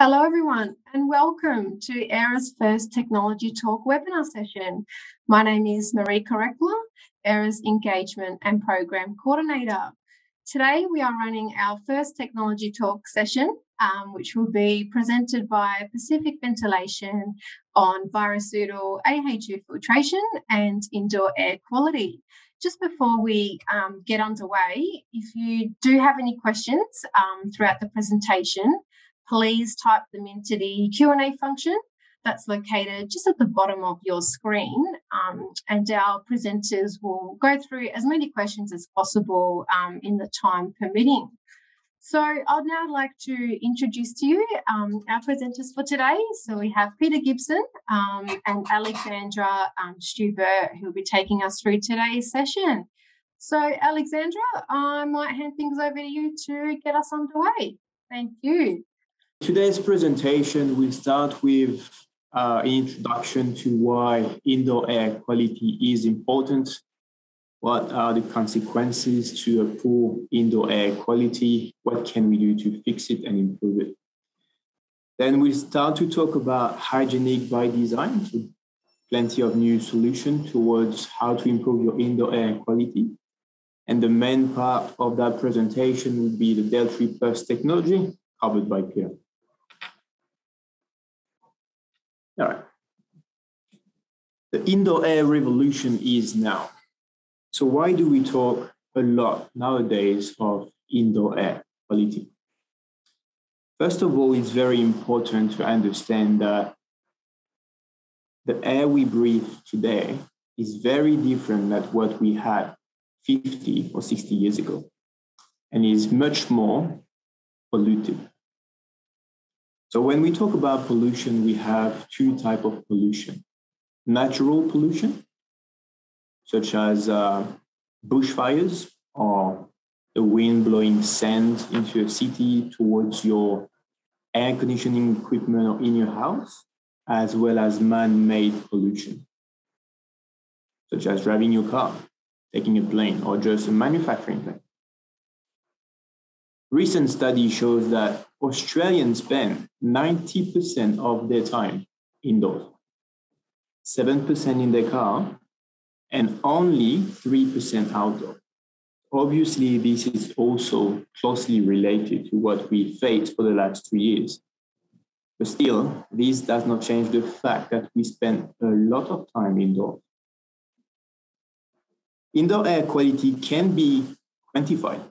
Hello, everyone, and welcome to AIRAH's first Technology Talk webinar session. My name is Marie Korekla, AIRAH's Engagement and Program Coordinator. Today, we are running our first Technology Talk session, um, which will be presented by Pacific Ventilation on virucidal AHU filtration and indoor air quality just before we um, get underway, if you do have any questions um, throughout the presentation, please type them into the Q&A function that's located just at the bottom of your screen. Um, and our presenters will go through as many questions as possible um, in the time permitting. So I'd now like to introduce to you um, our presenters for today. So we have Peter Gibson um, and Alexandra um, Stubert who will be taking us through today's session. So Alexandra, I might hand things over to you to get us underway. Thank you. Today's presentation will start with uh, an introduction to why indoor air quality is important, what are the consequences to a poor indoor air quality, what can we do to fix it and improve it. Then we start to talk about hygienic by design, so plenty of new solutions towards how to improve your indoor air quality. And the main part of that presentation would be the Deltri Plus technology covered by Pierre. All right. The indoor air revolution is now. So why do we talk a lot nowadays of indoor air quality? First of all, it's very important to understand that the air we breathe today is very different than what we had 50 or 60 years ago and is much more polluted. So when we talk about pollution, we have two type of pollution. Natural pollution, such as uh, bushfires or the wind blowing sand into a city towards your air conditioning equipment or in your house, as well as man-made pollution, such as driving your car, taking a plane, or just a manufacturing plant. Recent study shows that Australians spend 90% of their time indoors, 7% in their car, and only 3% outdoor. Obviously, this is also closely related to what we faced for the last two years. But still, this does not change the fact that we spend a lot of time indoors. Indoor air quality can be quantified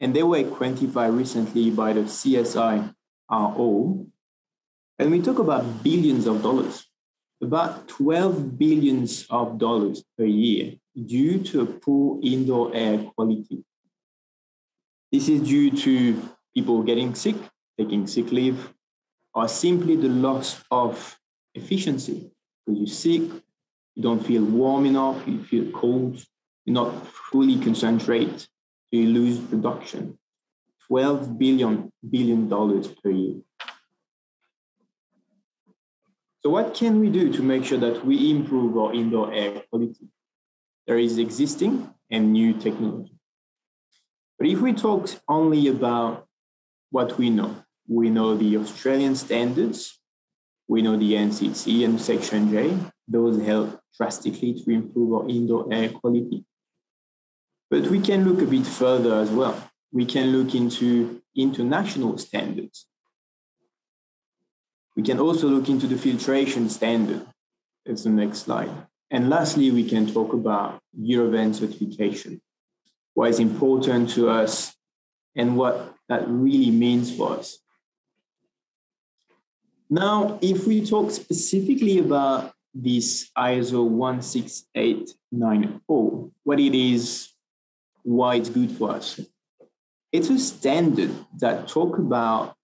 and they were quantified recently by the CSIRO. Uh, and we talk about billions of dollars, about 12 billions of dollars per year due to poor indoor air quality. This is due to people getting sick, taking sick leave, or simply the loss of efficiency. Because you're sick, you don't feel warm enough, you feel cold, you're not fully concentrate, to lose production, 12 billion billion dollars per year. So what can we do to make sure that we improve our indoor air quality? There is existing and new technology. But if we talk only about what we know, we know the Australian standards, we know the NCC and Section J, those help drastically to improve our indoor air quality. But we can look a bit further as well. We can look into international standards. We can also look into the filtration standard. That's the next slide. And lastly, we can talk about Eurovent certification, what is important to us and what that really means for us. Now, if we talk specifically about this ISO 16890, what it is, why it's good for us. It's a standard that talk about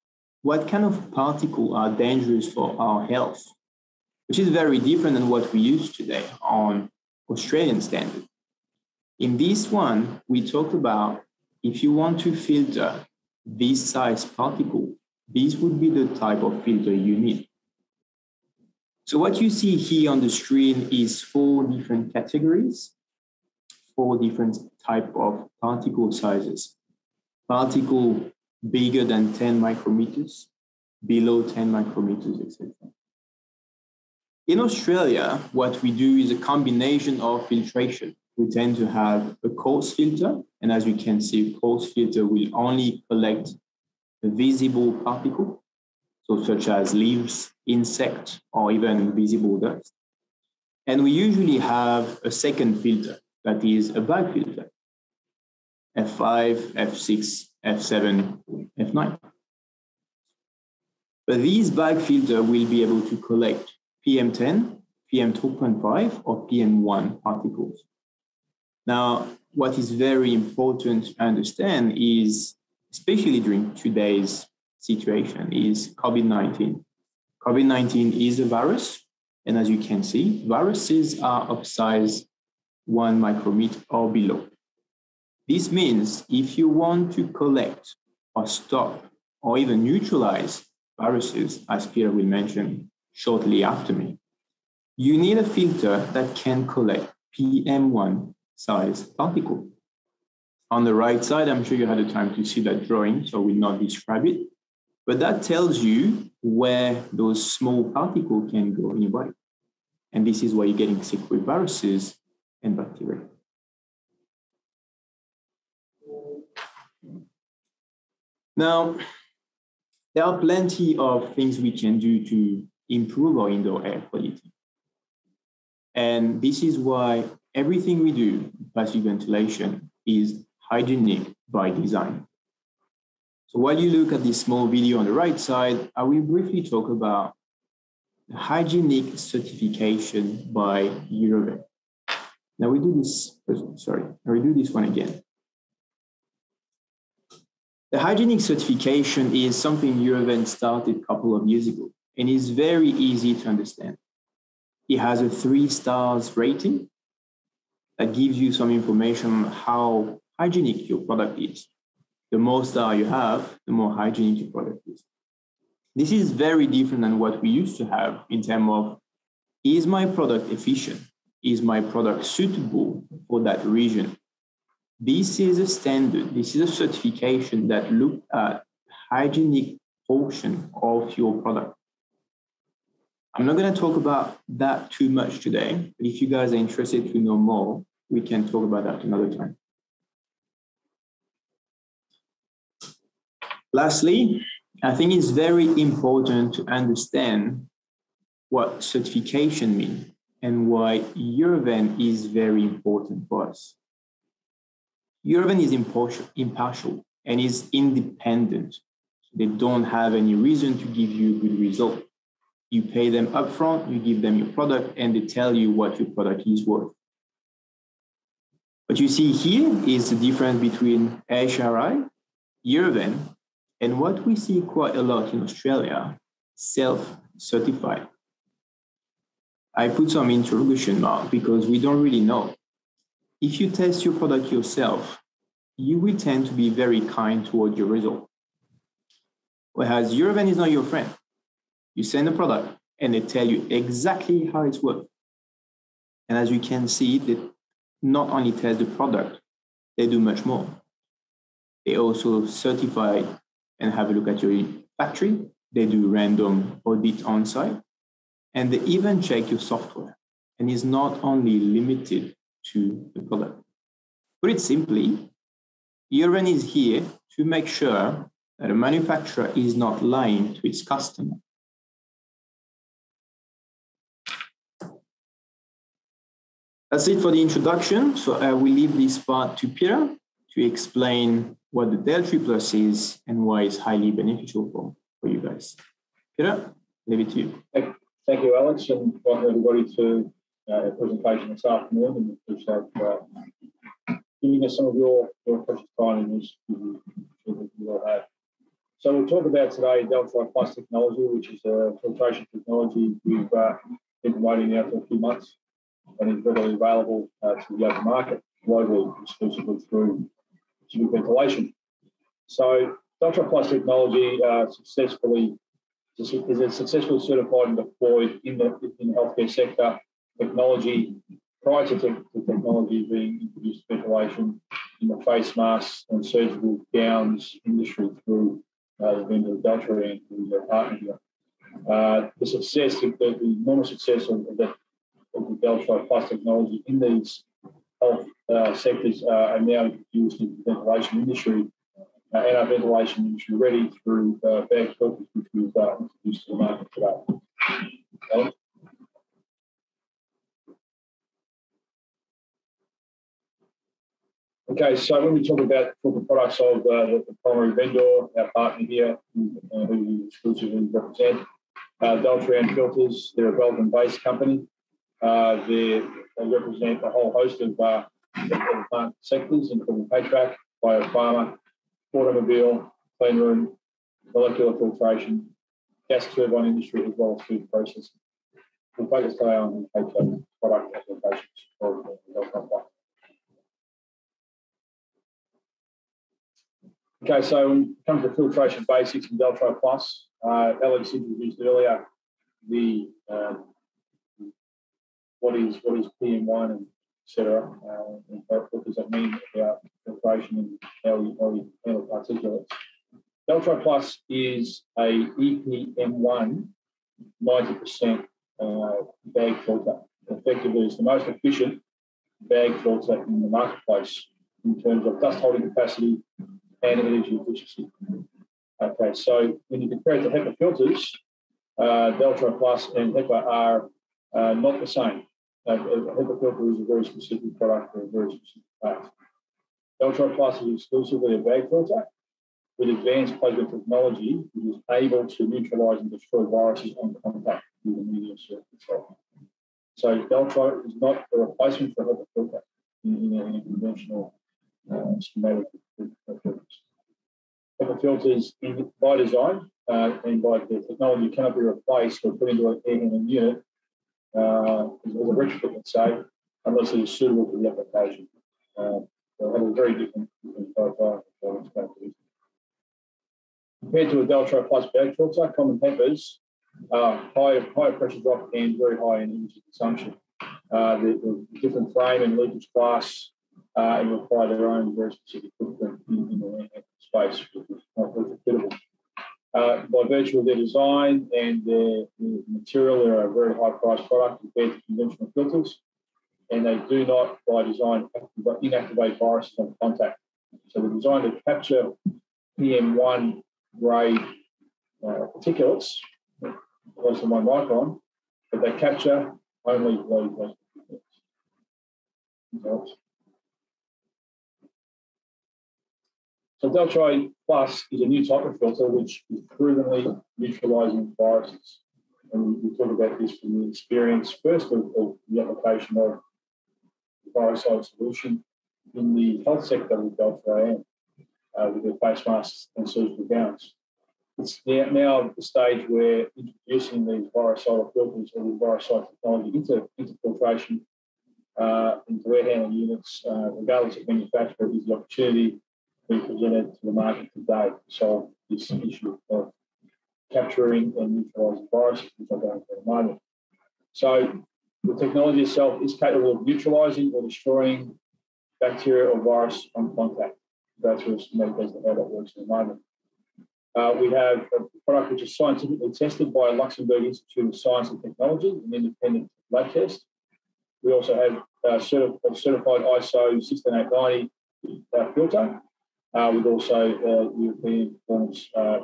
what kind of particles are dangerous for our health, which is very different than what we use today on Australian standard. In this one, we talk about if you want to filter this size particle, this would be the type of filter you need. So what you see here on the screen is four different categories four different type of particle sizes. Particle bigger than 10 micrometers, below 10 micrometers, etc. In Australia, what we do is a combination of filtration. We tend to have a coarse filter, and as you can see, coarse filter will only collect visible particle, so such as leaves, insect, or even visible dust. And we usually have a second filter that is a bag filter, F5, F6, F7, F9. But these bag filter will be able to collect PM10, PM2.5, or PM1 particles. Now, what is very important to understand is, especially during today's situation, is COVID-19. COVID-19 is a virus, and as you can see, viruses are of size one micrometer or below. This means if you want to collect or stop or even neutralize viruses, as Peter will mention shortly after me, you need a filter that can collect PM1 size particle. On the right side, I'm sure you had the time to see that drawing, so I will not describe it. But that tells you where those small particles can go in your body. And this is why you're getting sick with viruses and bacteria. Now, there are plenty of things we can do to improve our indoor air quality. And this is why everything we do, passive ventilation, is hygienic by design. So while you look at this small video on the right side, I will briefly talk about hygienic certification by Eurovent. Now we do this, oh, sorry, we do this one again. The hygienic certification is something Eurovent started a couple of years ago and is very easy to understand. It has a three stars rating that gives you some information on how hygienic your product is. The more star you have, the more hygienic your product is. This is very different than what we used to have in terms of is my product efficient? Is my product suitable for that region? This is a standard, this is a certification that look at hygienic portion of your product. I'm not going to talk about that too much today, but if you guys are interested to know more, we can talk about that another time. Lastly, I think it's very important to understand what certification means and why Eurovent is very important for us. Eurovent is impartial, and is independent. They don't have any reason to give you a good result. You pay them upfront, you give them your product, and they tell you what your product is worth. What you see here is the difference between AHRI, Eurovent, and what we see quite a lot in Australia, self-certified. I put some interrogation mark because we don't really know. If you test your product yourself, you will tend to be very kind toward your result. Whereas Eurovent is not your friend. You send a product and they tell you exactly how it's worked. And as you can see, they not only test the product, they do much more. They also certify and have a look at your factory. They do random audit on site and they even check your software. And it's not only limited to the product. Put it simply, Eurovent is here to make sure that a manufacturer is not lying to its customer. That's it for the introduction. So I will leave this part to Peter to explain what the Delta Plus is and why it's highly beneficial for, for you guys. Peter, leave it to you. Thank, you, Alex, and welcome everybody to uh, presentation this afternoon. And appreciate uh, giving us some of your, your precious time in this. So we'll talk about today Delta Plus technology, which is a filtration technology we've uh, been waiting now for a few months and is readily available uh, to the open market globally, exclusively through Ventilation. So Delta Plus technology uh, successfully is a successfully certified and deployed in the, in the healthcare sector technology prior to, te- to technology being introduced to ventilation in the face masks and surgical gowns industry through uh, the vendor Deltrian, who's our partner here. Uh, the success, the, the enormous success of, of, the, of the Deltri Plus technology in these health uh, sectors uh, are now used in the ventilation industry uh, and our ventilation industry ready through uh, bag filters, which we've uh, introduced to the market today. Okay, so when we talk about the products of uh, the, the, primary vendor, our partner here, who, uh, who we exclusively represent, uh, Deltrian Filters, they're a Belgian-based company. Uh, they represent a whole host of uh, plant sectors, including HVAC, biopharma, automobile, clean room, molecular filtration, gas turbine industry, as well as food processing. We'll focus today on HVAC product applications for the Okay, so when it comes to filtration basics in Deltri Plus, uh, Alex introduced earlier the uh, what is what is PM1 and etc. Uh, and what does that mean about filtration and how how Deltri Plus is a EPM1 90% uh, bag filter. Effectively, it's the most efficient bag filter in the marketplace in terms of dust holding capacity, and energy efficiency. Okay, so when you compare it to HEPA filters, uh, Plus and HEPA are uh, not the same. Uh, HEPA filter is a very specific product for a very specific part. Deltri Plus is exclusively a bag filter with advanced plasma technology, which is able to neutralize and destroy viruses on contact with the media surface. So Deltri is not a replacement for HEPA filter in, in, a, conventional uh, schematic filters. HEPA filters in, by design uh, and by the technology cannot be replaced or put into an air handling unit uh, as a retrofit, let's say, unless it is suitable for the application. Uh, they have a very different, different profile Compared to a Deltri Plus bag filter, common HEPAs uh, high, higher pressure drop and very high in energy consumption. Uh, the, the, different frame and leakage class uh, and require their own very specific footprint in, in the space, which is not replicable. Uh, by virtue of their design and their, their, material, they're a very high priced product compared to conventional filters, and they do not, by design, inactivate viruses on contact. So they're designed to capture PM1 grade uh, particulates, less than one micron, but they capture only those particulates. So Deltri Plus is a new type of filter which is provenly neutralizing viruses. And we, talk about this from the experience first of, of the application of virucide solution in the health sector with Deltri uh, with their face masks and surgical gowns. It's now at the stage where introducing these virucidal filters or the virucide technology into, into filtration, uh, into air handling units, uh, regardless of manufacturer, is the opportunity being presented to the market today to solve this issue of capturing and neutralizing viruses, which I'm going to in a moment. So the technology itself is capable of neutralizing or destroying bacteria or virus on contact. A schematic as to how that works in a moment. Uh, we have a product which is scientifically tested by Luxembourg Institute of Science and Technology, an independent lab test. We also have uh, certified, certified ISO 16890 uh, filter, uh, with also uh, European performance uh,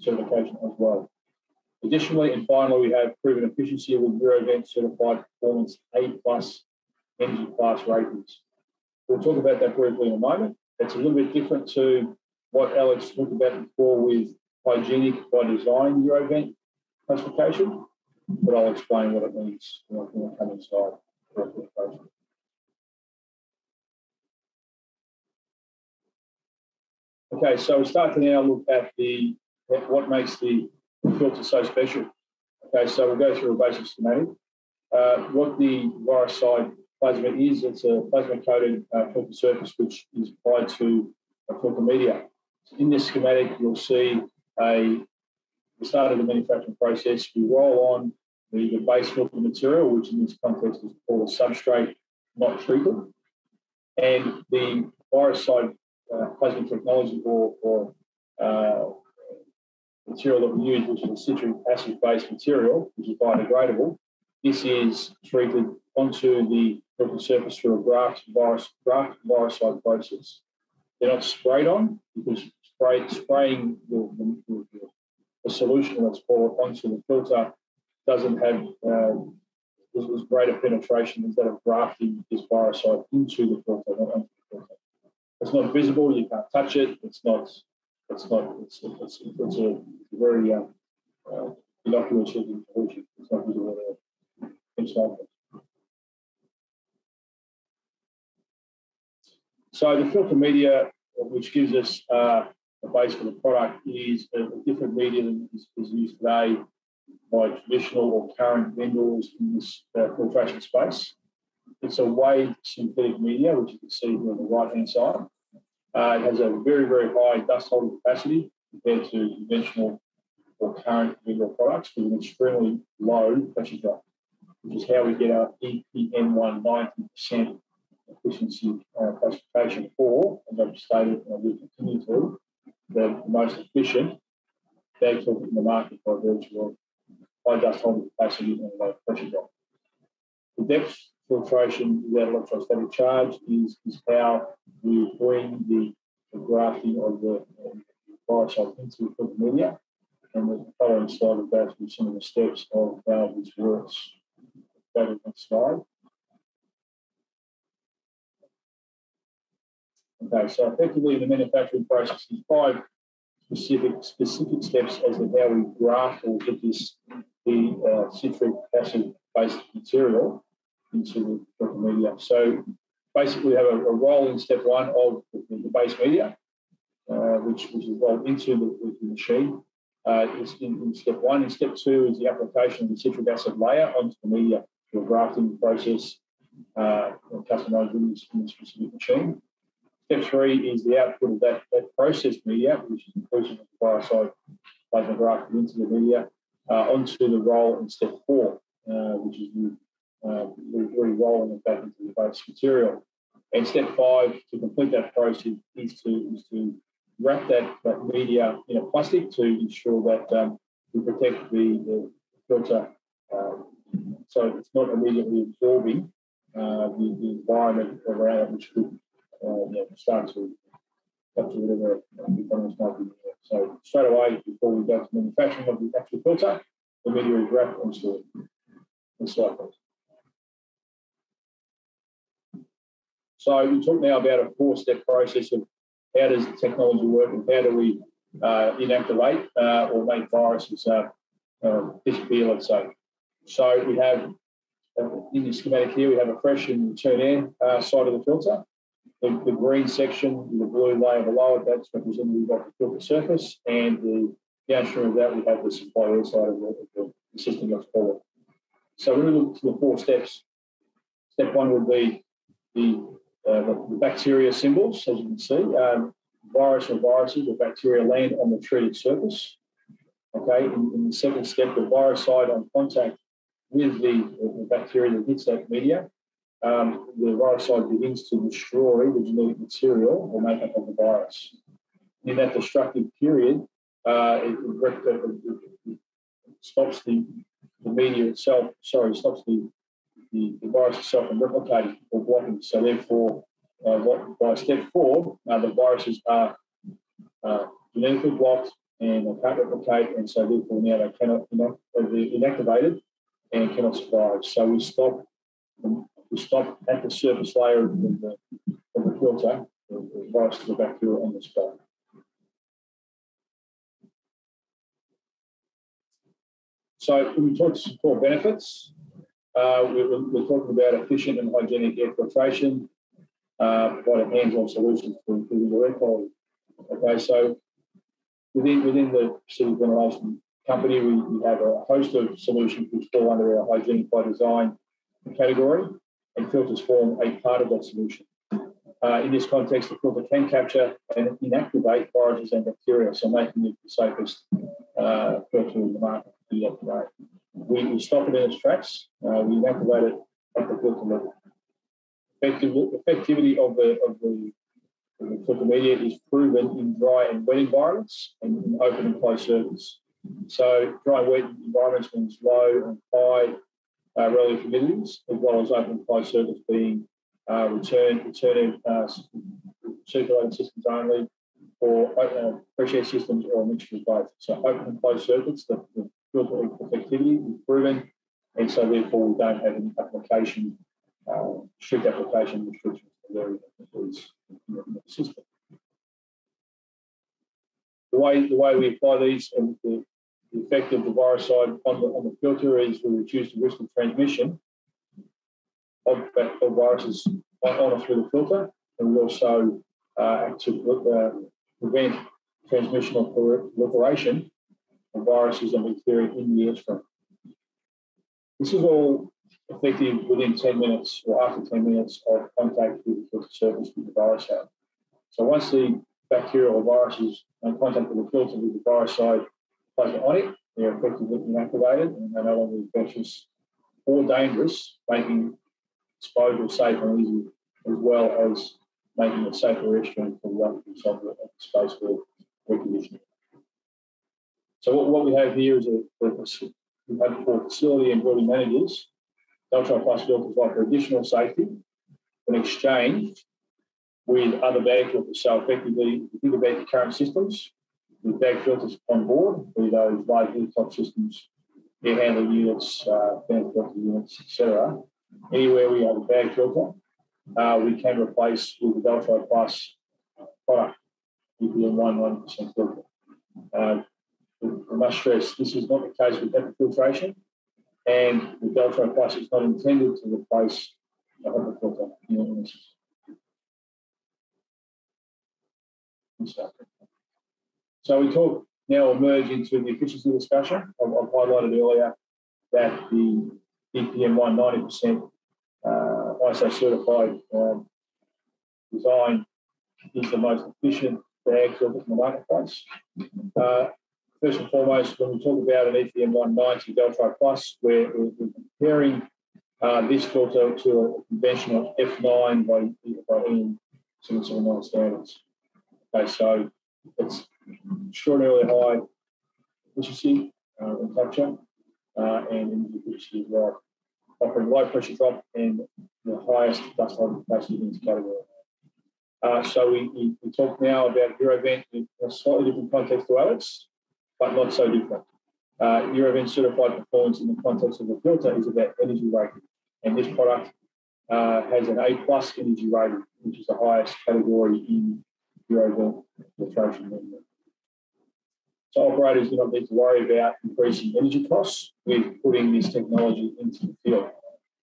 certification as well. Additionally, and finally, we have proven efficiency with Eurovent certified performance A plus energy class ratings. We'll talk about that briefly in a moment. It's a little bit different to what Alex talked about before with hygienic by design Eurovent classification, but I'll explain what it means when I come inside Okay, so we start to now look at the what makes the filter so special. Okay, so we'll go through a basic schematic. Uh, what the Virucide plasma is, it's a plasma coated uh, filter surface which is applied to a filter media. In this schematic, you'll see a the start of the manufacturing process. We roll on the, the base filter material, which in this context is called a substrate not treated, and the Virucide uh, plasma technology or, or uh, material that we use, which is a citric acid-based material, which is biodegradable, this is treated onto the filter surface through a graft virus graft virucide process. They're not sprayed on because spray, spraying the, the, the, solution that's poured onto the filter doesn't have uh, there's greater penetration instead of grafting this virucide into the filter, not onto the filter. It's not visible, you can't touch it, it's not, it's not, it's, it's, it's a very uh, uh, innocuous solution. It's not visible there. So the filter media, which gives us uh, the base for the product, is a, different media than is, is used today by traditional or current vendors in this uh, filtration space. It's a wave synthetic media, which you can see here on the right hand side. Uh, it has a very, very high dust holding capacity compared to conventional or current vendor products with an extremely low pressure drop, which is how we get our EPM 190% efficiency uh, classification for, as I've stated and I will continue to, the most efficient bag filter in the market by virtue of high dust holding capacity and low pressure drop. The depth filtration without electrostatic charge is, is how we bring the, the grafting of the virucide into the media. And the following slide will go some of the steps of how this works. Go to the next slide. Okay, so effectively the manufacturing process is five specific specific steps as to how we graft or get this the uh, citric acid based material into the media. So basically, we have a, a roll in step one of the, the base media, uh, which, which is rolled into the, the machine. Uh, in, in, step one. In step two is the application of the citric acid layer onto the media for grafting process uh, customized in this, in this specific machine. Step three is the output of that, that processed media, which is inclusive of the virucide plasma grafted into the media, uh, onto the roll in step four, uh, which is uh, re-rolling it back into the base material. And step five to complete that process is to is to wrap that, that media in a plastic to ensure that um, we protect the, the filter uh, so it's not immediately absorbing uh, the, the, environment around it, which could uh, you know, start to capture whatever contaminants might be. So straight away, before we go to manufacturing of the actual filter, the media is wrapped onto the cycle. So we talk now about a four-step process of how does the technology work and how do we uh, inactivate uh, or make viruses uh, uh disappear, let's say. So we have, uh, in the schematic here, we have a fresh and return air side of the filter. The, the, green section, the blue layer below it, that's representative of the filter surface. And the downstream of that, we have the supply air side of the, the system, call it. So when we look to the four steps, step one would be the uh, the, the, bacteria symbols, as you can see. Um, virus or viruses or bacteria land on the treated surface. Okay, in, in the second step, the virucide on contact with the, the bacteria that hits that media, um, the virucide begins to destroy the genetic material or makeup of the virus. In that destructive period, uh, it, it, it, stops the, the media itself, sorry, stops the the, the virus itself from replicating or blocking. So therefore, uh, by step four, uh, the viruses are uh, genetically blocked and they can't replicate, and so therefore now they cannot, you know, they're inactivated and cannot survive. So we stop, we stop at the surface layer of the, of the filter, the, virus, the bacteria on the spot. So when we talk to support benefits, uh, we're, we're, talking about efficient and hygienic air filtration, uh, providing hands-on solutions for improving the air quality. Okay, so within within the city ventilation company, we, we have a host of solutions which fall under our hygienic by design category, and filters form a part of that solution. Uh, in this context, the filter can capture and inactivate viruses and bacteria, so making it the safest uh, filter in the market to do that today we, we stop it in its tracks. Uh, we inactivate it at the filter level. Effective, effectivity of the of the filter media is proven in dry and wet environments and in open and closed circuits. So dry and wet environments means low and high uh, relative humidities, as well as open closed circuits being uh, return, returning uh, circulating systems only, or uh, pressure systems, or a mixture of both. So open and closed circuits, the, the filter effectivity is proven, and so therefore we don't have any application, uh, strict application restrictions in the system. The way the way we apply these and the, the effect of the viricide on the on the filter is we reduce the risk of transmission of, of viruses on, or through the filter, and we also uh, to uh, prevent transmission or proliferation of viruses and bacteria in the airstream. This is all effective within 10 minutes or after 10 minutes of contact with the filter surface with the viricide. So once the bacteria or viruses make contact with the filter with the viricide present on it, they're effectively inactivated and they're no longer infectious or dangerous, making disposal safe and easy, as well as making it safer airstream for the occupants of the space for reconditioning. So what, what we have here is a, a, we have for facility and building managers, Deltron Plus filters offer additional safety when exchanged with other filters. So effectively, if you think about your current systems, with bag filters on board, be those large top systems, air handling units, uh, fan filter units, etc. Anywhere we have a bag filter, uh, we can replace with the Delta Plus product with the 190% filter. Uh, we must stress this is not the case with filtration, and the Delta Plus is not intended to replace the HEPA filter in So we talk now emerge into the efficiency discussion. I've, I've highlighted earlier that the EPM 190% uh, ISO certified um, design is the most efficient bag filter in the marketplace. Uh, first and foremost, when we talk about an EPM 190 Deltri Plus, we're, we're comparing uh, this filter to a conventional F9 by, by EN 779 standards. Okay, so it's extraordinarily high efficiency uh, in capture uh, and energy efficiency as well offering low pressure drop and the highest dust holding capacity in this category. Uh, so we, we, we, talk now about Eurovent in a slightly different context to Alex, but not so different. Uh, Eurovent certified performance in the context of the filter is about energy rating, and this product uh, has an A plus energy rating, which is the highest category in Eurovent filtration. So operators do not need to worry about increasing energy costs with putting this technology into the field.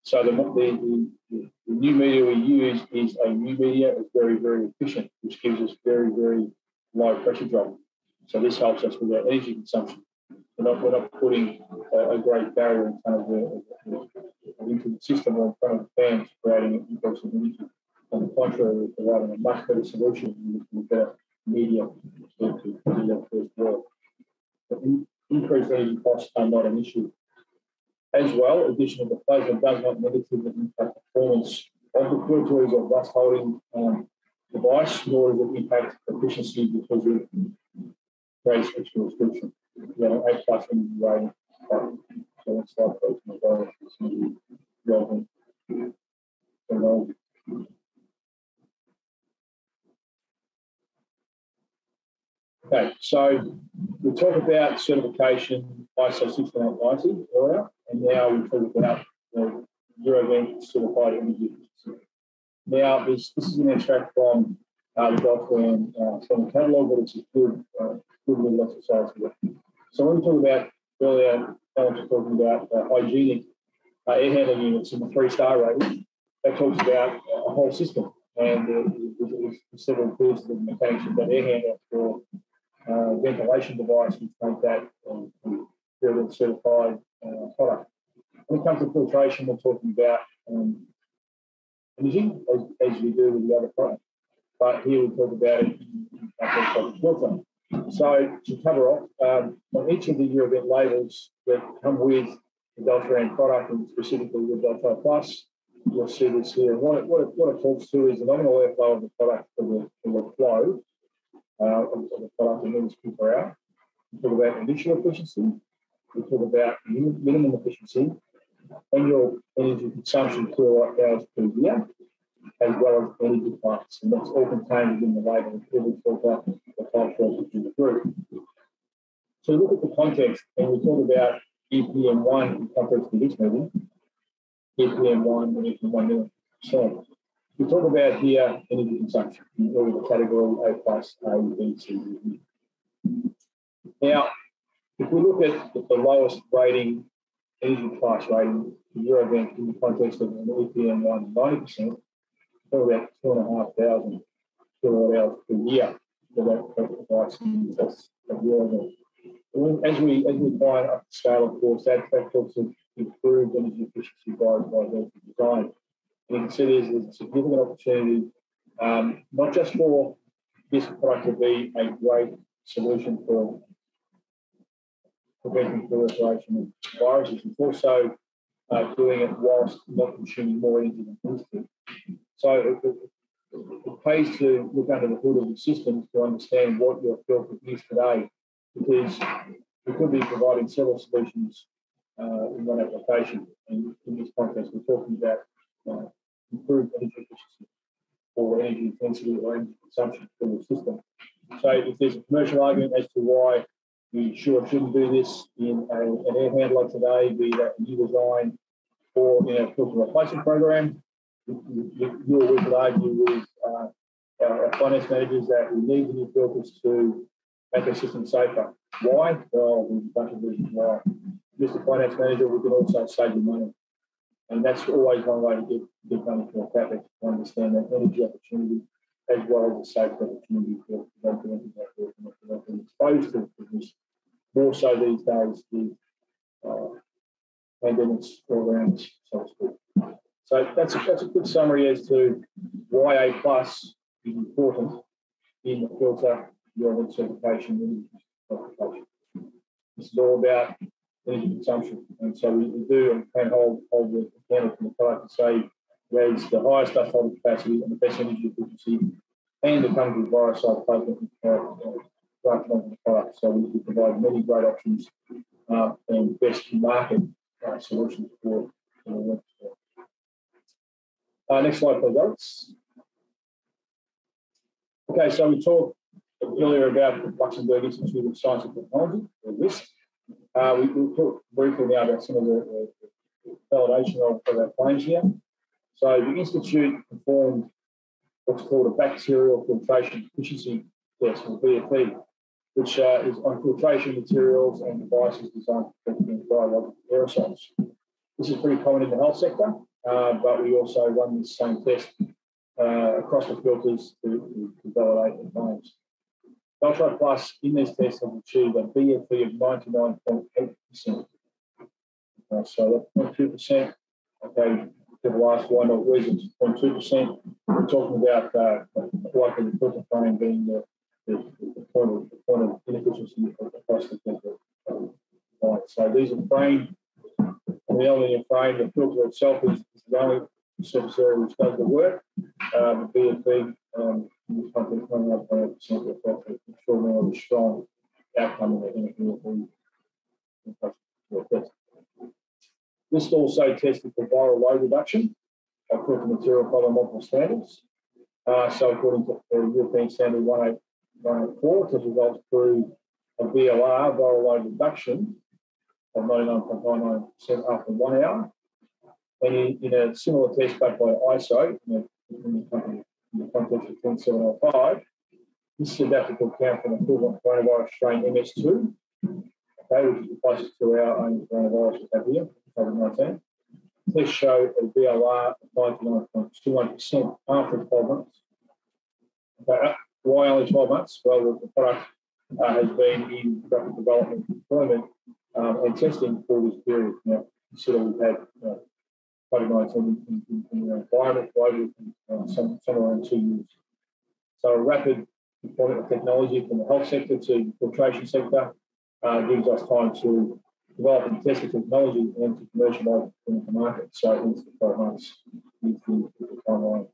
So the, the, the, the new media we use is a new media. It's very, very efficient, which gives us very, very low pressure drop. So this helps us with our energy consumption. We're not, we're not putting a, a great barrier in front of the, into the system or in front of the fans, creating an increase in energy. On the contrary, we're providing a much better solution with better media to, to, the first world increased energy costs are not an issue. As well, addition of the plasma does not negatively impact performance of the filter or dust holding um, device, nor does it impact efficiency because of race extra restriction. You know, A plus energy rating. So that's like relevant Okay, so we talk about certification ISO 16890 earlier, and now we talk about the Eurovent certified energy. Now, this, this is an extract from uh, the Dolphin uh, from the catalogue, but it's a good, uh, good little exercise So when we talk about earlier, Alex was talking about uh, hygienic uh, air handling units in the three-star rating, that talks about a whole system. And uh, there's several pieces of mechanics that air handler for uh, ventilation device which make that um, building certified uh, product. When it comes to filtration, we're talking about um, imaging as, as we do with the other product. But here we talk about it in. So to cover off, um, on each of the Eurovent labels that come with the Deltrian product and specifically the Delta Plus, you'll see this here. What it, what it, what it talks to is the nominal airflow of the product for the, for the flow uh, of, of the product meters cubed per hour. We talk about initial efficiency. We talk about minimum efficiency, annual energy consumption kilowatt hours per year, as well as energy costs. And that's all contained within the label of every filter the type filters in the group. So look at the context, and we talk about EPM1 in context of this meeting. EPM1 and EPM1 million percent. We talk about here energy consumption in all the category A plus, A, B, C, D. Now, if we look at the lowest rating, energy class rating, the Eurovent in the context of an EPM1 90%, talk about two and a half thousand kilowatt hours per year for that device mm. of Eurovent. As we as we find up the scale, of course, that, that talks of improved energy efficiency by, by the design. You can see there's, a significant opportunity, um, not just for this product to be a great solution for preventing proliferation of viruses, it's also uh, doing it whilst not consuming more energy than to. So it, it, it pays to look under the hood of the systems to understand what your filter is today, because we could be providing several solutions uh, in one application. And in this context, we're talking about uh, improved energy efficiency or energy intensity or energy consumption for the system. So if there's a commercial argument as to why we or shouldn't do this in a, an air handler today, be that a new design or in a filter replacement program, you, or we could argue with uh, our, our finance managers that we need the new filters to make our system safer. Why? Well, there's a bunch of reasons why. Mr. Finance Manager, we can also save you money. And that's always one way to get, get money for CapEx to understand that energy opportunity as well as the safety opportunity for developing and exposed to this. More so these days with uh, pandemics all around us, so to speak. So that's a, that's a good summary as to why A plus is important in the filter your certification. This is all about energy consumption. And so we, do and can hold, hold the candle from the product to say there's the highest dust capacity and the best energy efficiency, and it comes with virucide placement uh, uh, the product. So we, we provide many great options uh, and best market uh, solutions for, the uh, next slide, please, Alex. Okay, so we talked earlier about the Luxembourg Institute of Science and Technology, or LIST. Uh, we, will talk briefly now about some of the, the validation of, of our claims here. So the Institute performed what's called a bacterial filtration efficiency test, or BFE, which uh, is on filtration materials and devices designed for protect biological aerosols. This is pretty common in the health sector, uh, but we also run this same test uh, across the filters to, to, to validate the claims. Veltro Plus in this test has achieved a BFE of 99.8%. Uh, so that's 0.2%. Okay, the last one, or reasons 0.2%. We're talking about uh, the filter being the, the, the, point of, the point of inefficiency across the filter. Right, so these are frame, and the only frame, the filter itself is, is the only surface area which does the work. Um, the BFE um, 99.8% reflects an extraordinarily strong outcome the. This also tested for viral load reduction according to material multiple standards. Uh, so according to the European standard 18184, test results prove a VLR, viral load reduction, of 99.99% after one hour. And in, in, a similar test backed by ISO, in the company in the context of 10705. This is adapted to account for an equivalent coronavirus strain MS2, okay, which is closest to our own coronavirus we have here, COVID-19. Tests show a VLR of 99.21% after 12 months. Okay, uh, why only 12 months? Well, the product uh, has been in product development deployment um, and testing for this period. Now, consider we've had uh, COVID-19 in, in, in, the environment globally uh, some, somewhere around two years. So a rapid deployment of technology from the health sector to the filtration sector uh, gives us time to develop and test the technology and to commercialize it in the market. So it's 12 months. is the, the timeline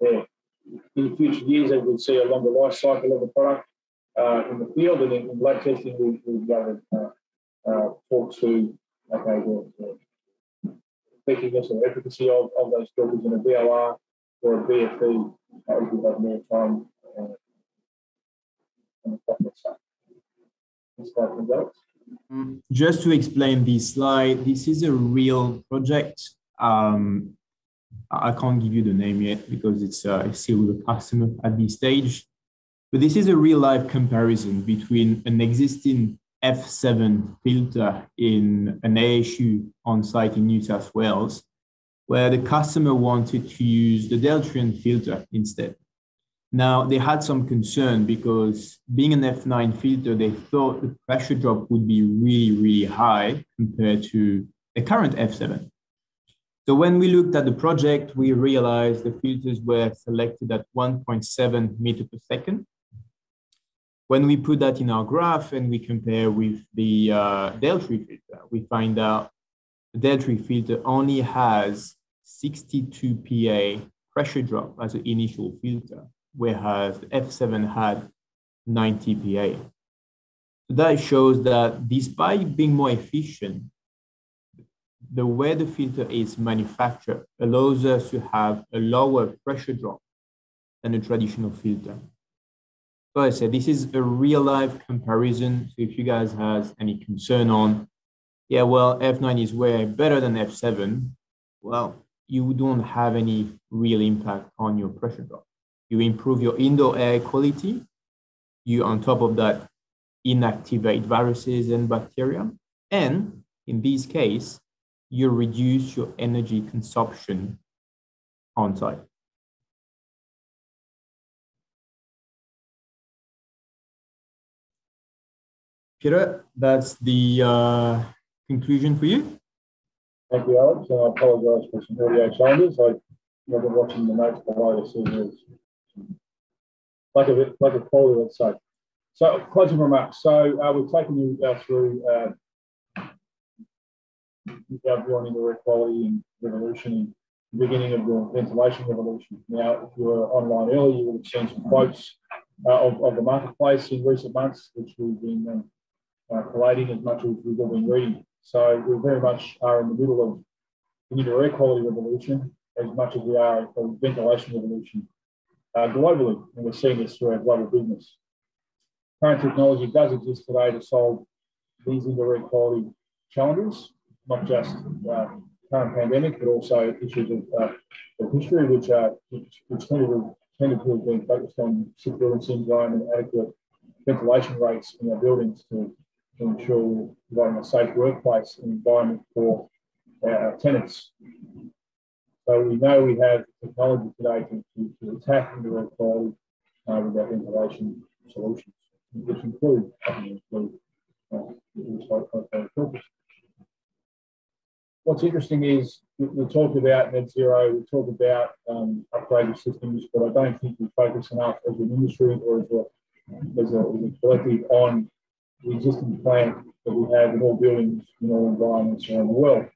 there. In future years, as we see a longer life cycle of the product uh, in the field and in, in lab testing, we, we'll be able to uh, uh, talk to okay, the, the efficacy of, of those filters in a VOR or a VFE as we have more time uh, Mm, just to explain this slide, this is a real project. Um, I can't give you the name yet because it's, uh, still with a customer at this stage. But this is a real life comparison between an existing F7 filter in an ASU on site in New South Wales, where the customer wanted to use the Deltrian filter instead. Now, they had some concern because being an F9 filter, they thought the pressure drop would be really, really high compared to a current F7. So when we looked at the project, we realized the filters were selected at 1.7 meter per second. When we put that in our graph and we compare with the uh, filter, we find out the Deltrian filter only has 62 PA pressure drop as an initial filter whereas the F7 had 90 PA. That shows that despite being more efficient, the way the filter is manufactured allows us to have a lower pressure drop than a traditional filter. So I said, this is a real life comparison. So if you guys have any concern on, yeah, well, F9 is way better than F7, well, you don't have any real impact on your pressure drop you improve your indoor air quality. You, on top of that, inactivate viruses and bacteria. And in this case, you reduce your energy consumption on site. Peter, that's the uh, conclusion for you. Thank you, Alex. And I apologise for some audio challenges. I wasn't watching the notes below the seniors like a bit, like a quality, let's say. So closing remarks. So uh, we've taken you uh, through uh, our air quality and revolution and the beginning of the ventilation revolution. Now, if you were online earlier, you would have seen some quotes uh, of, of the marketplace in recent months, which we've been um, uh, collating as much as we've all been reading. So we very much are in the middle of the indoor air quality revolution as much as we are a ventilation revolution uh, globally, and we're seeing this through our global business. Current technology does exist today to solve these indoor air quality challenges, not just uh, current pandemic, but also issues of, uh, of history, which, are, which, which tended, to, tended to have been focused on sick building syndrome and adequate ventilation rates in our buildings to, to ensure providing a safe workplace and environment for our tenants. So we know we have technology today to, to, to attack indoor air quality uh, with our ventilation solutions, which include, include uh. What's interesting is we, talked about net zero, we talk about um, upgraded systems, but I don't think we focus enough as an industry or as a, as a collective on the existing plant that we have in all buildings, in all environments around the world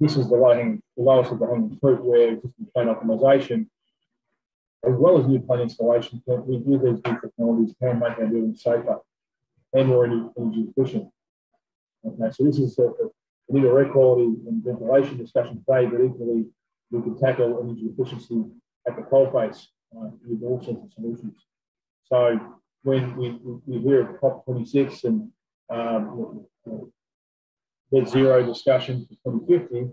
this is the low-hanging, the lowest of the hanging fruit where existing plant optimization, as well as new plant installation, we do these new technologies can make our buildings safer and more energy efficient. Okay, so this is a, a, an air quality and ventilation discussion today, but equally we can tackle energy efficiency at the coalface uh, with all sorts of solutions. So when we, we, hear of COP26 and um, net zero discussion for 2050,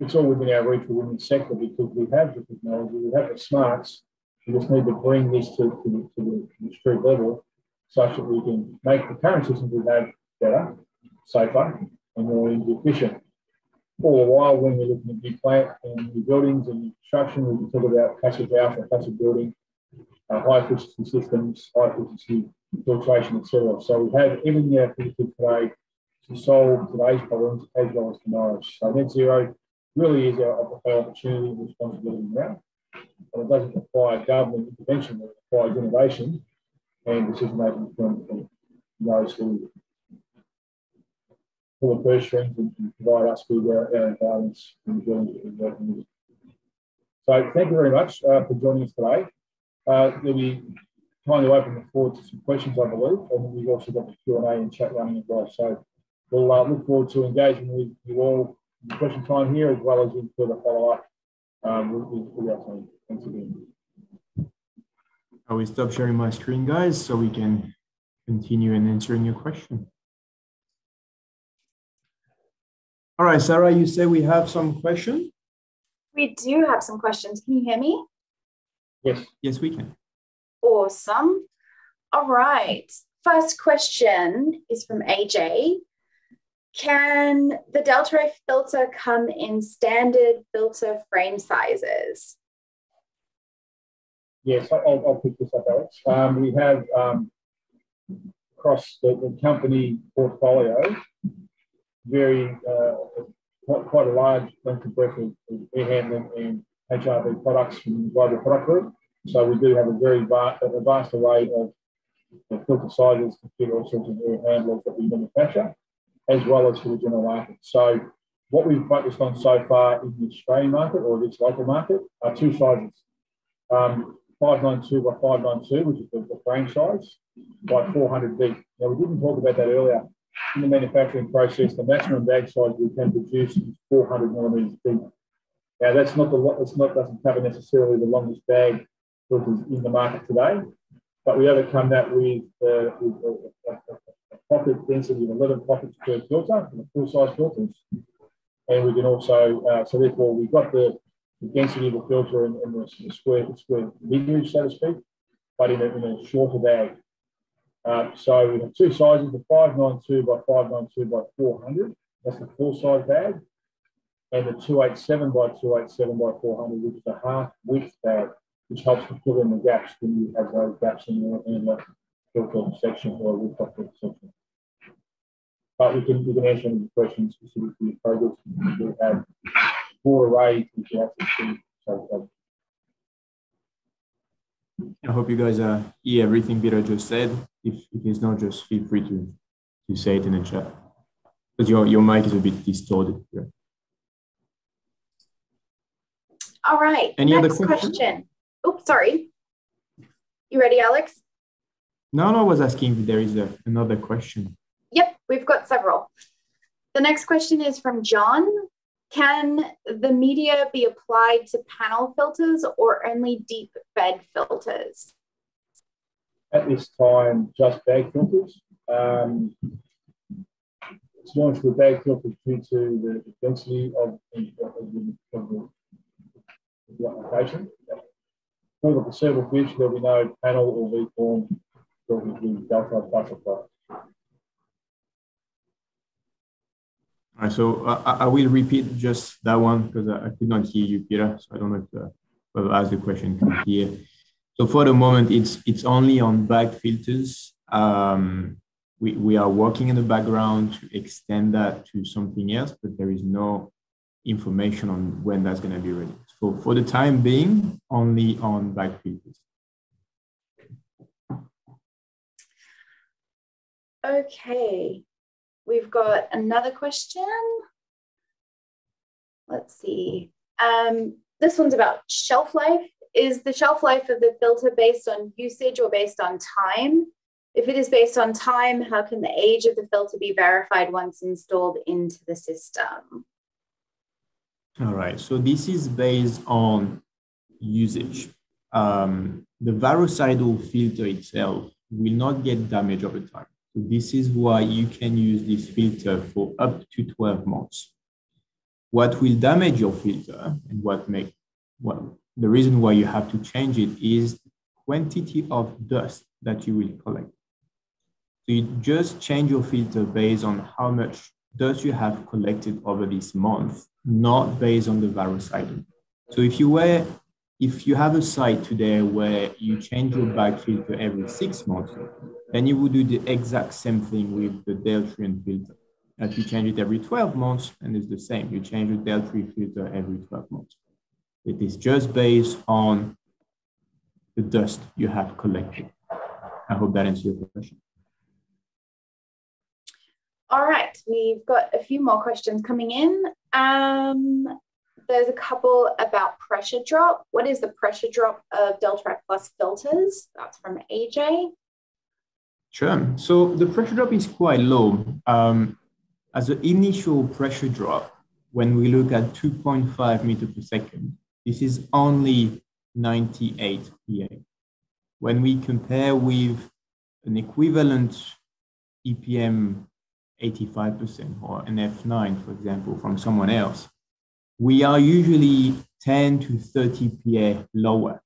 it's all within our reach within the sector because we have the technology, we have the smarts. We just need to bring this to, to, to the street level such that we can make the current systems we have better, safer, and more energy efficient. All the while, when we're looking at new plant and new buildings and construction, we can talk about passive house or passive building, uh, high efficiency systems, high efficiency filtration, etc. So we have everything our fingertips today to solve today's problems as well as tomorrow's. So net zero really is our, our opportunity and responsibility now. But it doesn't require government intervention, it requires innovation and decision making from, those who pull the purse strings and, and provide us with our, our guidance in the that with. So thank you very much uh, for joining us today. Uh, there'll be time to open the floor to some questions, I believe, and we've also got the Q&A and chat running as well. So we'll uh, look forward to engaging with you all in question time here as well as in further follow-up um, with, with our team. Thanks again. I will stop sharing my screen, guys, so we can continue in answering your question. All right, Sarah, you say we have some questions? We do have some questions. Can you hear me? Yes. Yes, we can. Awesome. All right. First question is from AJ. Can the Deltrian filter come in standard filter frame sizes? Yes, I'll, I'll pick this up, Alex. Um, we have um, across the, the, company portfolio very uh, quite, quite a large length of breadth of air handling and HRV products from the global product group. So we do have a very vast, a vast array of, filter sizes to fit all sorts of air handlers that we manufacture, as well as for the general market. So what we've focused on so far in the Australian market or this local market are two sizes. Um, 592 by 592, which is the, the frame size, by 400 deep. Now, we didn't talk about that earlier. In the manufacturing process, the maximum bag size we can produce is 400 millimeters deep. Now, that's not the it's not doesn't cover necessarily the longest bag filters in the market today, but we overcome that with, uh, with a, a, a, pocket density of 11 pockets per filter, the full size filters. And we can also, uh, so therefore, we've got the the density of the filter in, in the, square square meters, so to speak, but in a, in a shorter bag. Uh, so we have two sizes, the 592 by 592 by 400, that's the full size bag, and the 287 by 287 by 400, which is a half width bag, which helps to fill in the gaps when you have those gaps in the, in the filter section or rooftop filter section. But we can, we can answer any questions specifically progress we have full array which you have to see. So, I hope you guys uh, hear everything Peter just said. If, if it's not, just feel free to, to say it in the chat. Because your, your mic is a bit distorted here. All right. Any Next other question? question? Oops, sorry. You ready, Alex? No, no, I was asking if there is a, another question. Yep, we've got several. The next question is from John. Can the media be applied to panel filters or only deep bed filters? At this time, just bag filters. Um, it's launched with bag filters due to the density of, the, of the, of the, the application. For the foreseeable future, there'll be no panel or V-form filters with Delta butterfly. All right, so uh, I will repeat just that one because I, I, could not hear you, Peter. So I don't know if the, whoever asked the question can hear. So for the moment, it's it's only on bag filters. Um, we, we are working in the background to extend that to something else, but there is no information on when that's going to be ready. So for the time being, only on Black filters. Okay, We've got another question. Let's see. Um, this one's about shelf life. Is the shelf life of the filter based on usage or based on time? If it is based on time, how can the age of the filter be verified once installed into the system? All right, so this is based on usage. Um, the virucidal filter itself will not get damaged over time. So this is why you can use this filter for up to 12 months. What will damage your filter and what make what the reason why you have to change it is quantity of dust that you will collect. So you just change your filter based on how much dust you have collected over this month, not based on the virucidal. So if you were if you have a site today where you change your bag filter every six months, then you would do the exact same thing with the Deltrian filter. If you change it every 12 months, and it's the same. You change the Deltrian filter every 12 months. It is just based on the dust you have collected. I hope that answers your question. All right, we've got a few more questions coming in. Um, there's a couple about pressure drop. What is the pressure drop of Delta Plus filters? That's from AJ. Sure. So the pressure drop is quite low. Um, as an initial pressure drop, when we look at 2.5 meter per second, this is only 98 PA. When we compare with an equivalent EPM 85% or an F9, for example, from someone else, we are usually 10 to 30 PA lower.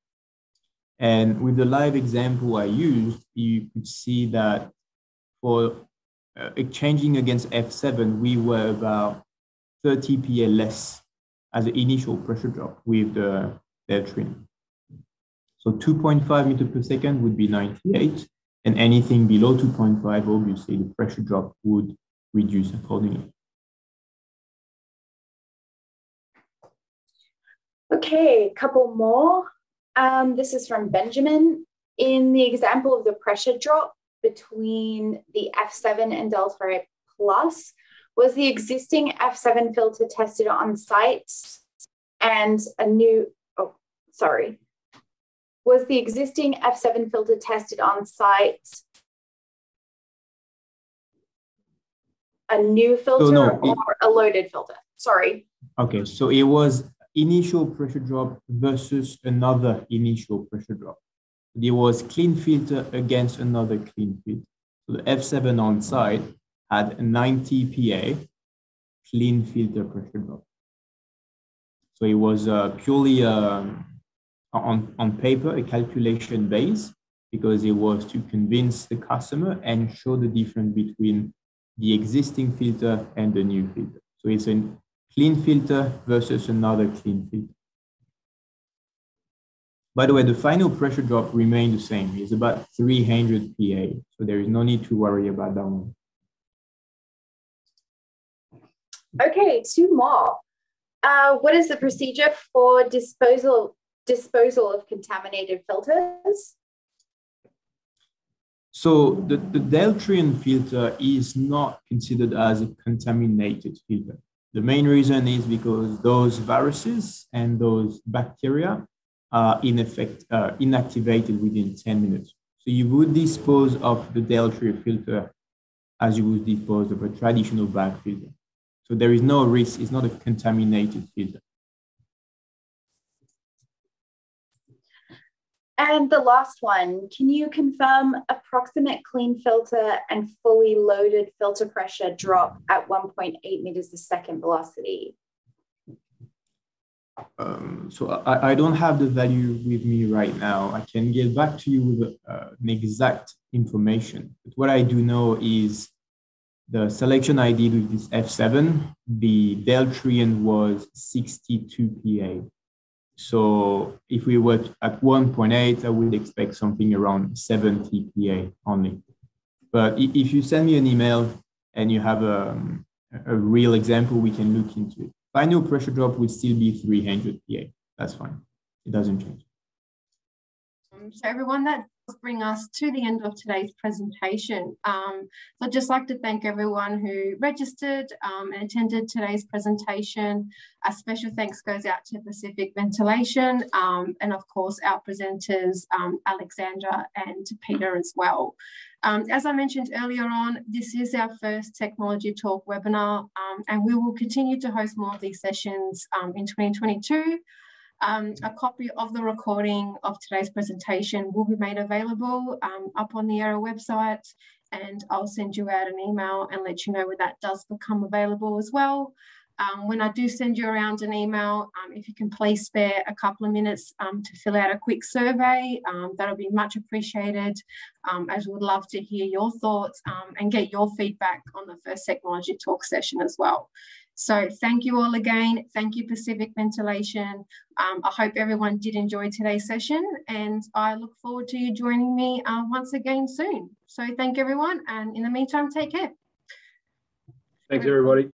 And with the live example I used, you could see that for uh, exchanging against F7, we were about 30 PA less as an initial pressure drop with the Deltrian. So 2.5 meter per second would be 98, and anything below 2.5, obviously, the pressure drop would reduce accordingly. Okay, a couple more. Um, this is from Benjamin. In the example of the pressure drop between the F7 and Delta Plus, was the existing F7 filter tested on site and a new, oh, sorry. Was the existing F7 filter tested on site a new filter no, or a loaded filter? Sorry. Okay, so it was initial pressure drop versus another initial pressure drop. There was clean filter against another clean filter. So the F7 on site had 90 PA clean filter pressure drop. So it was uh, purely uh, on, on paper, a calculation base, because it was to convince the customer and show the difference between the existing filter and the new filter. So it's a clean filter versus another clean filter. By the way, the final pressure drop remained the same. It's about 300 PA, so there is no need to worry about that one. Okay, two more. Uh, what is the procedure for disposal disposal of contaminated filters? So the, the Deltrian filter is not considered as a contaminated filter. The main reason is because those viruses and those bacteria are in effect uh, inactivated within 10 minutes. So you would dispose of the Deltrian filter as you would dispose of a traditional bag filter. So there is no risk, it's not a contaminated filter. And the last one, can you confirm approximate clean filter and fully loaded filter pressure drop at 1.8 meters a second velocity? Um, so I, I, don't have the value with me right now. I can get back to you with uh, an exact information. But what I do know is the selection I did with this F7, the Deltrian was 62 PA. So if we were at 1.8, I would expect something around 70 PA only. But if you send me an email and you have a, a real example, we can look into it. Final pressure drop would still be 300 PA. That's fine. It doesn't change. Um, so everyone, that bring us to the end of today's presentation. Um, so I'd just like to thank everyone who registered um, and attended today's presentation. A special thanks goes out to Pacific Ventilation um, and of course our presenters, um, Alexandra and Peter as well. Um, as I mentioned earlier on, this is our first Technology Talk webinar um, and we will continue to host more of these sessions in 2022. Um, a copy of the recording of today's presentation will be made available um, up on the AIRAH website and I'll send you out an email and let you know when that does become available as well. Um, when I do send you around an email, um, if you can please spare a couple of minutes um, to fill out a quick survey, um, that'll be much appreciated as we would love to hear your thoughts and get your feedback on the first technology talk session as well. So thank you all again. Thank you, Pacific Ventilation. Um, I hope everyone did enjoy today's session and I look forward to you joining me uh, once again soon. So thank everyone. And in the meantime, take care. Thanks, everybody.